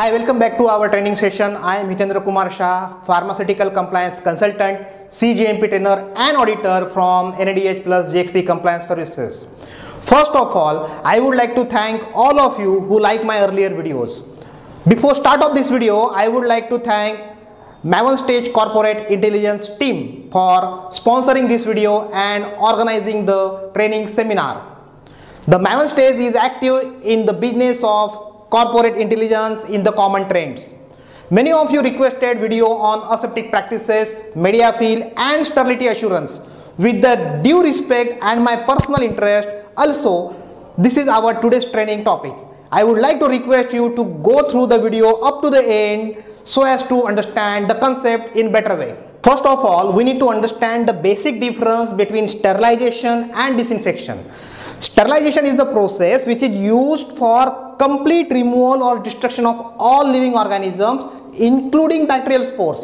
Hi, welcome back to our training session. I am Hitendrakumar Shah, pharmaceutical compliance consultant, CGMP trainer and auditor from NADH plus GXP compliance services. First of all, I would like to thank all of you who like my earlier videos. Before start of this video, I would like to thank Maven Stage Corporate Intelligence team for sponsoring this video and organizing the training seminar. The Maven Stage is active in the business of corporate intelligence in the common trends. Many of you requested video on aseptic practices, media fill and sterility assurance. With the due respect and my personal interest, also this is our today's training topic. I would like to request you to go through the video up to the end so as to understand the concept in better way. First of all, we need to understand the basic difference between sterilization and disinfection. Sterilization is the process which is used for complete removal or destruction of all living organisms including bacterial spores.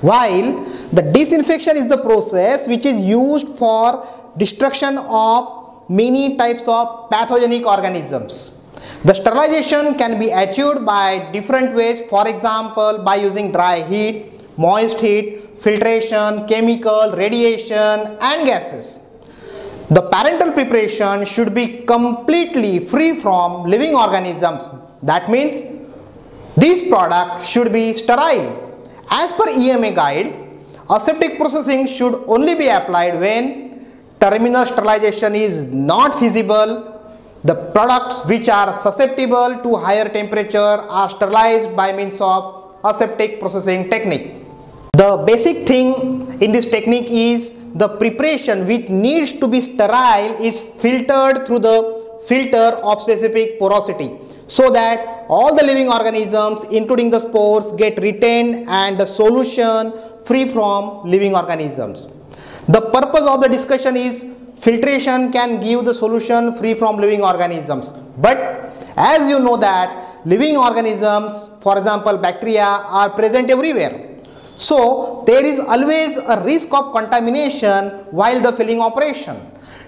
While the disinfection is the process which is used for destruction of many types of pathogenic organisms. The sterilization can be achieved by different ways for example by using dry heat, moist heat, filtration, chemical, radiation and gases. The parenteral preparation should be completely free from living organisms. That means these products should be sterile. As per EMA guide, aseptic processing should only be applied when terminal sterilization is not feasible. The products which are susceptible to higher temperature are sterilized by means of aseptic processing technique. The basic thing in this technique is the preparation which needs to be sterile is filtered through the filter of specific porosity. So that all the living organisms including the spores get retained and the solution free from living organisms. The purpose of the discussion is filtration can give the solution free from living organisms. But as you know that living organisms for example bacteria are present everywhere so there is always a risk of contamination while the filling operation.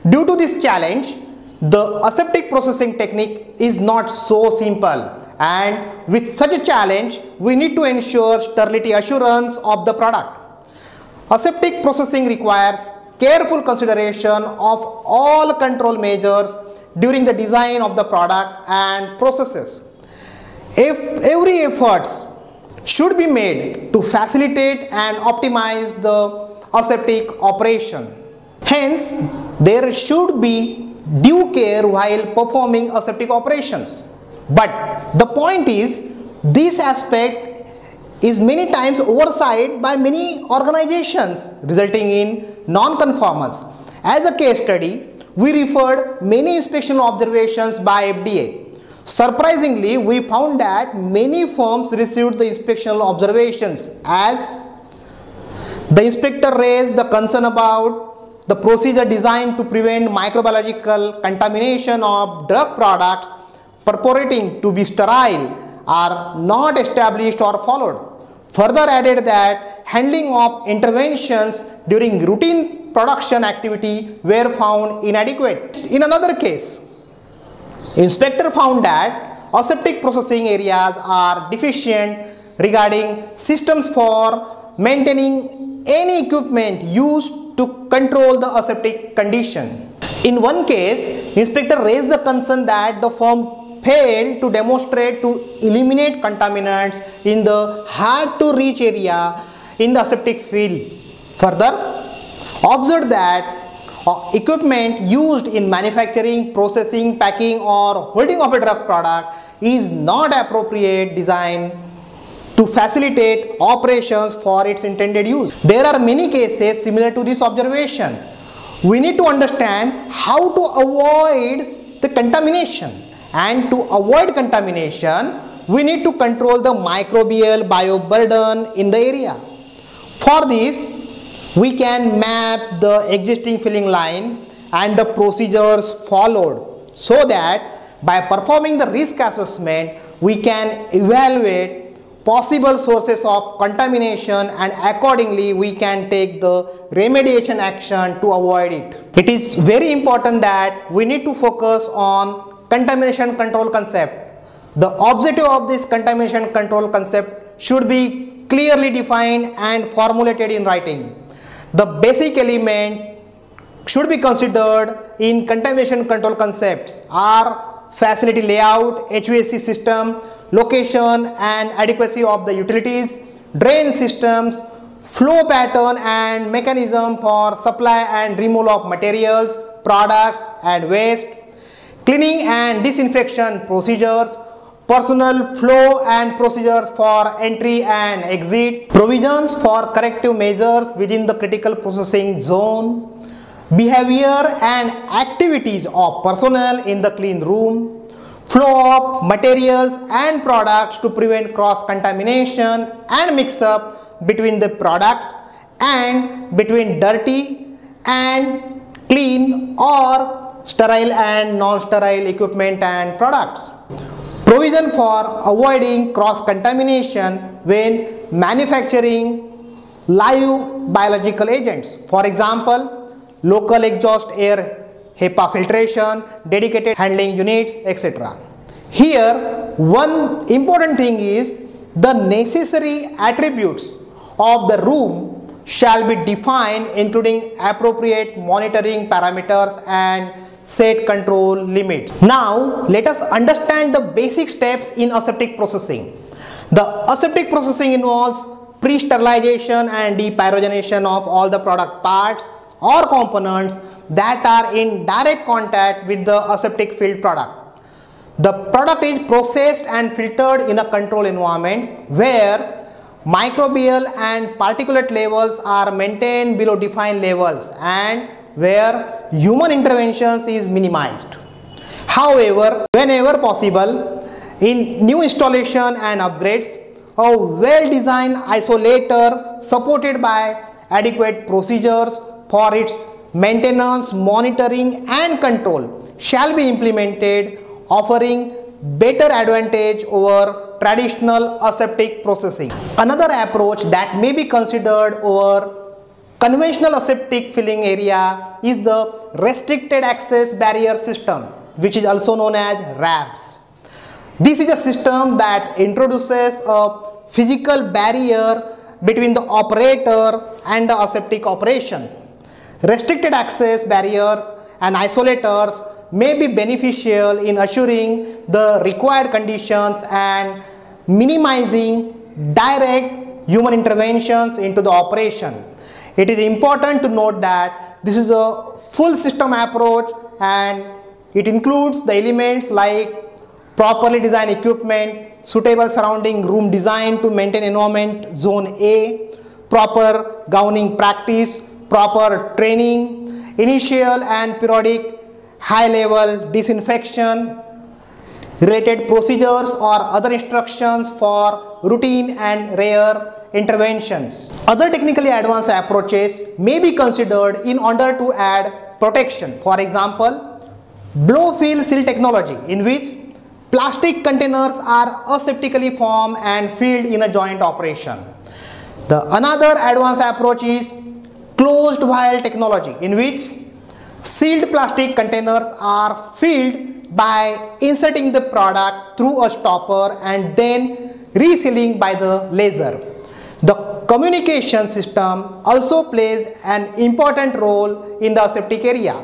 Due to this challenge, the aseptic processing technique is not so simple and with such a challenge, we need to ensure sterility assurance of the product. Aseptic processing requires careful consideration of all control measures during the design of the product and processes. If every efforts should be made to facilitate and optimize the aseptic operation. Hence, there should be due care while performing aseptic operations. But the point is, this aspect is many times oversight by many organizations resulting in non-conformance. As a case study, we referred many inspection observations by FDA Surprisingly, we found that many firms received the inspectional observations as the inspector raised the concern about the procedure designed to prevent microbiological contamination of drug products purporting to be sterile are not established or followed. Further added that handling of interventions during routine production activity were found inadequate. In another case, Inspector found that aseptic processing areas are deficient regarding systems for maintaining any equipment used to control the aseptic condition. In one case, inspector raised the concern that the firm failed to demonstrate to eliminate contaminants in the hard to reach area in the aseptic field. Further, observed that equipment used in manufacturing, processing, packing or holding of a drug product is not appropriate design to facilitate operations for its intended use. There are many cases similar to this observation. We need to understand how to avoid the contamination and to avoid contamination we need to control the microbial bioburden in the area. For this we can map the existing filling line and the procedures followed so that by performing the risk assessment we can evaluate possible sources of contamination and accordingly we can take the remediation action to avoid it. It is very important that we need to focus on contamination control concept. The objective of this contamination control concept should be clearly defined and formulated in writing. The basic element should be considered in contamination control concepts. Are facility layout, HVAC system, location and adequacy of the utilities, drain systems, flow pattern and mechanism for supply and removal of materials, products and waste, cleaning and disinfection procedures, personal flow and procedures for entry and exit, provisions for corrective measures within the critical processing zone, behavior and activities of personnel in the clean room, flow of materials and products to prevent cross contamination and mix up between the products and between dirty and clean or sterile and non-sterile equipment and products. Provision for avoiding cross-contamination when manufacturing live biological agents. For example, local exhaust air HEPA filtration, dedicated handling units, etc. Here, one important thing is the necessary attributes of the room shall be defined including appropriate monitoring parameters and set control limits. Now let us understand the basic steps in aseptic processing. The aseptic processing involves pre-sterilization and depyrogenation of all the product parts or components that are in direct contact with the aseptic filled product. The product is processed and filtered in a controlled environment where microbial and particulate levels are maintained below defined levels and where human interventions is minimized. However, whenever possible, in new installation and upgrades, a well-designed isolator supported by adequate procedures for its maintenance, monitoring and control shall be implemented offering better advantage over traditional aseptic processing. Another approach that may be considered over Conventional aseptic filling area is the restricted access barrier system which is also known as RABS. This is a system that introduces a physical barrier between the operator and the aseptic operation. Restricted access barriers and isolators may be beneficial in assuring the required conditions and minimizing direct human interventions into the operation. It is important to note that this is a full system approach and it includes the elements like properly designed equipment, suitable surrounding room design to maintain environment zone A, proper gowning practice, proper training, initial and periodic high level disinfection, related procedures or other instructions for routine and rare interventions. Other technically advanced approaches may be considered in order to add protection. For example, blow fill seal technology in which plastic containers are aseptically formed and filled in a joint operation. The another advanced approach is closed vial technology in which sealed plastic containers are filled by inserting the product through a stopper and then resealing by the laser. The communication system also plays an important role in the aseptic area.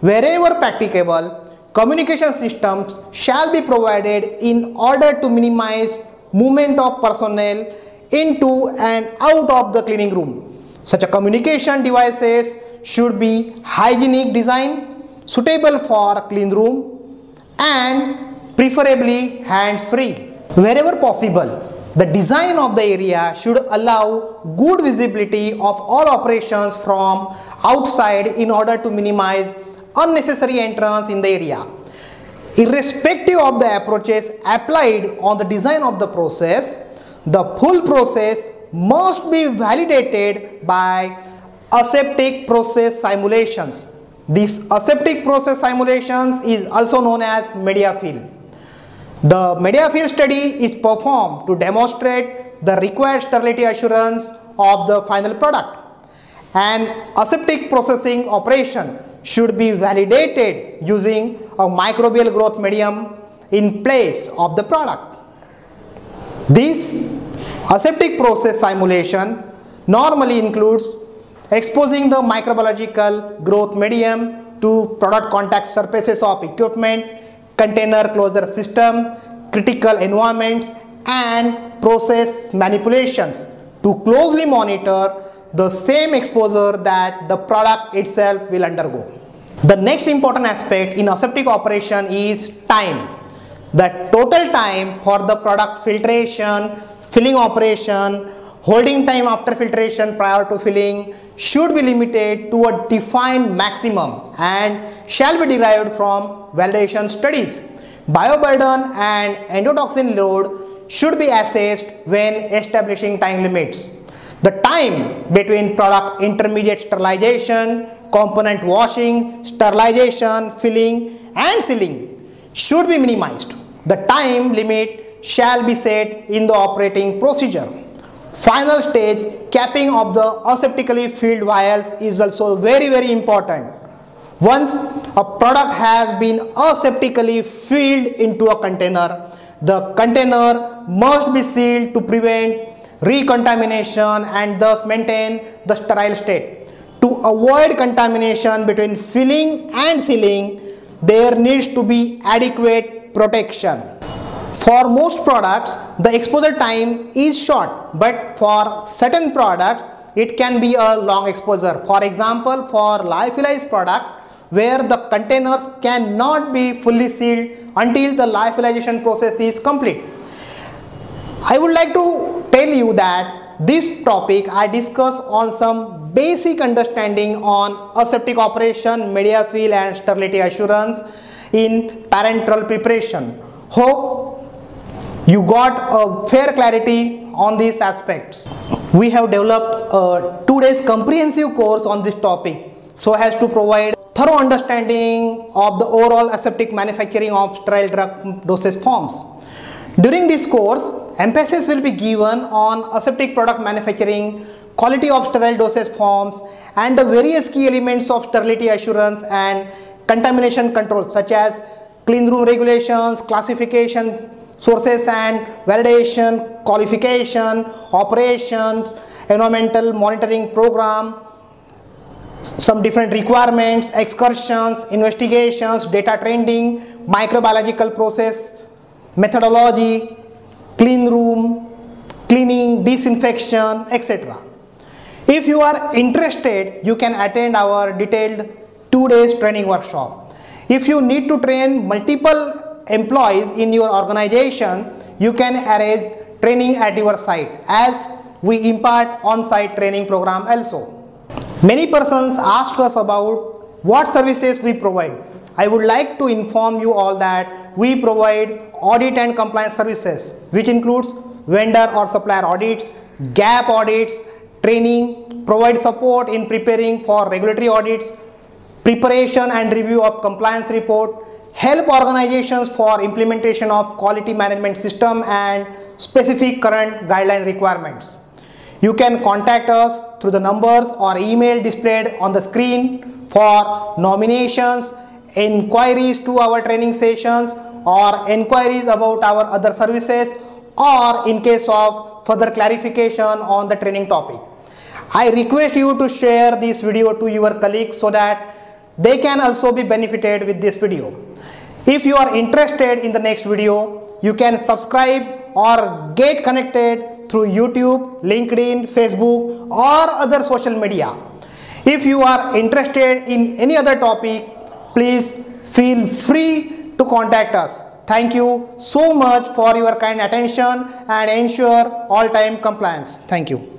Wherever practicable, communication systems shall be provided in order to minimize movement of personnel into and out of the cleaning room. Such a communication devices should be hygienic design, suitable for a clean room and preferably hands-free. Wherever possible, the design of the area should allow good visibility of all operations from outside in order to minimize unnecessary entrance in the area. Irrespective of the approaches applied on the design of the process, the full process must be validated by aseptic process simulations. This aseptic process simulations is also known as media fill. The media fill study is performed to demonstrate the required sterility assurance of the final product. An aseptic processing operation should be validated using a microbial growth medium in place of the product. This aseptic process simulation normally includes exposing the microbiological growth medium to product contact surfaces of equipment, container closure system, critical environments and process manipulations to closely monitor the same exposure that the product itself will undergo. The next important aspect in aseptic operation is time. The total time for the product filtration, filling operation, holding time after filtration prior to filling should be limited to a defined maximum and shall be derived from validation studies. Bioburden and endotoxin load should be assessed when establishing time limits. The time between product intermediate sterilization, component washing, sterilization, filling and sealing should be minimized. The time limit shall be set in the operating procedure. Final stage capping of the aseptically filled vials is also very very important. Once a product has been aseptically filled into a container, the container must be sealed to prevent recontamination and thus maintain the sterile state. To avoid contamination between filling and sealing, there needs to be adequate protection. For most products, the exposure time is short, but for certain products, it can be a long exposure. For example, for lyophilized product, where the containers cannot be fully sealed until the lyophilization process is complete. I would like to tell you that this topic I discuss on some basic understanding on aseptic operation, media fill and sterility assurance in parenteral preparation. Hope you got a fair clarity on these aspects. We have developed a two days comprehensive course on this topic so as to provide thorough understanding of the overall aseptic manufacturing of sterile drug dosage forms. During this course, emphasis will be given on aseptic product manufacturing, quality of sterile dosage forms and the various key elements of sterility assurance and contamination control such as clean room regulations, classification, sources and validation, qualification, operations, environmental monitoring program, some different requirements, excursions, investigations, data trending, microbiological process, methodology, clean room, cleaning, disinfection, etc. If you are interested, you can attend our detailed two days training workshop. If you need to train multiple employees in your organization, you can arrange training at your site as we impart on-site training program also. Many persons ask us about what services we provide. I would like to inform you all that we provide audit and compliance services which includes vendor or supplier audits, gap audits, training, provide support in preparing for regulatory audits, preparation and review of compliance report, help organizations for implementation of quality management system and specific current guideline requirements. You can contact us through the numbers or email displayed on the screen for nominations, inquiries to our training sessions or inquiries about our other services or in case of further clarification on the training topic. I request you to share this video to your colleagues so that they can also be benefited with this video. If you are interested in the next video, you can subscribe or get connected through YouTube, LinkedIn, Facebook or other social media. If you are interested in any other topic, please feel free to contact us. Thank you so much for your kind attention and ensure all time compliance. Thank you.